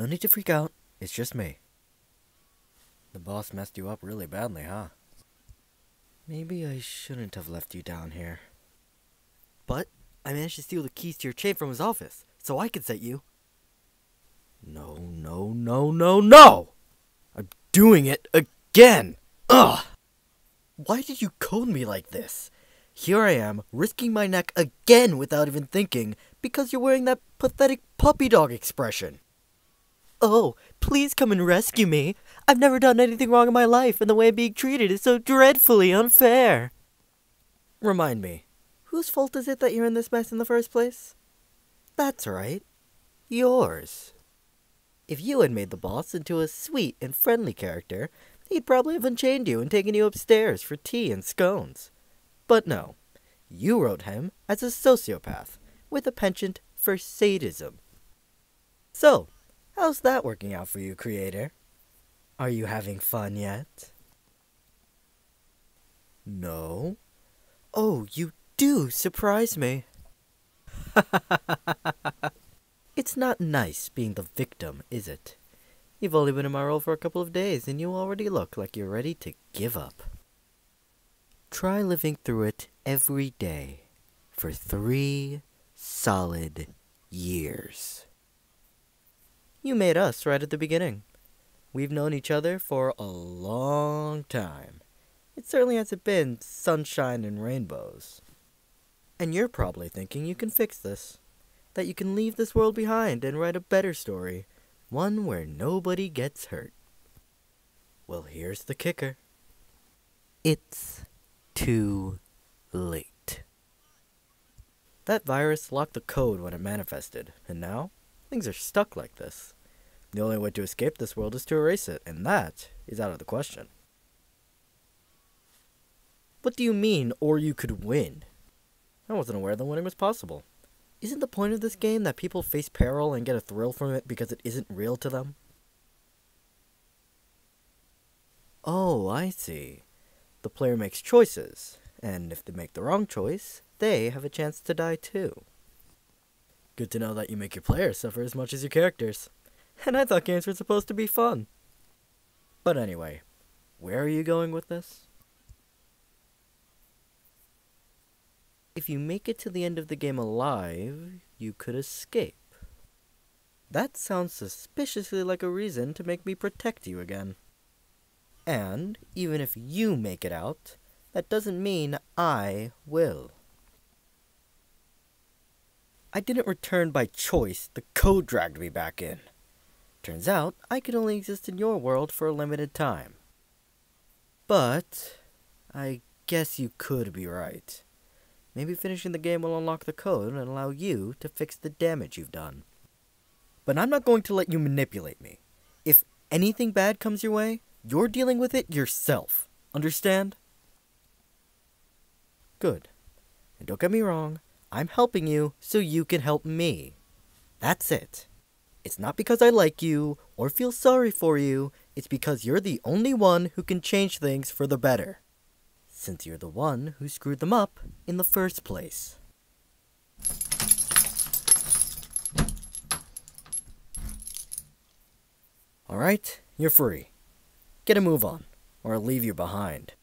No need to freak out. It's just me. The boss messed you up really badly, huh? Maybe I shouldn't have left you down here. But I managed to steal the keys to your chain from his office, so I could set you. No, no, no, no, no! I'm doing it again! Ugh! Why did you code me like this? Here I am, risking my neck again without even thinking, because you're wearing that pathetic puppy dog expression. Oh, please come and rescue me. I've never done anything wrong in my life, and the way I'm being treated is so dreadfully unfair. Remind me, whose fault is it that you're in this mess in the first place? That's right, yours. If you had made the boss into a sweet and friendly character, he'd probably have unchained you and taken you upstairs for tea and scones. But no, you wrote him as a sociopath with a penchant for sadism. So, how's that working out for you, creator? Are you having fun yet? No. Oh, you do surprise me. it's not nice being the victim, is it? You've only been in my role for a couple of days, and you already look like you're ready to give up. Try living through it every day for three solid years. You made us right at the beginning. We've known each other for a long time. It certainly hasn't been sunshine and rainbows. And you're probably thinking you can fix this. That you can leave this world behind and write a better story. One where nobody gets hurt. Well, here's the kicker. It's too late. That virus locked the code when it manifested, and now things are stuck like this. The only way to escape this world is to erase it, and that is out of the question. What do you mean, or you could win? I wasn't aware that winning was possible. Isn't the point of this game that people face peril and get a thrill from it because it isn't real to them? Oh, I see. The player makes choices, and if they make the wrong choice, they have a chance to die too. Good to know that you make your players suffer as much as your characters. And I thought games were supposed to be fun. But anyway, where are you going with this? If you make it to the end of the game alive, you could escape. That sounds suspiciously like a reason to make me protect you again. And even if you make it out, that doesn't mean I will. I didn't return by choice, the code dragged me back in. Turns out, I could only exist in your world for a limited time. But, I guess you could be right. Maybe finishing the game will unlock the code and allow you to fix the damage you've done. But I'm not going to let you manipulate me. If anything bad comes your way, you're dealing with it yourself. Understand? Good. And don't get me wrong, I'm helping you so you can help me. That's it. It's not because I like you or feel sorry for you, it's because you're the only one who can change things for the better. Since you're the one who screwed them up in the first place. Alright, you're free. Get a move on, or I'll leave you behind.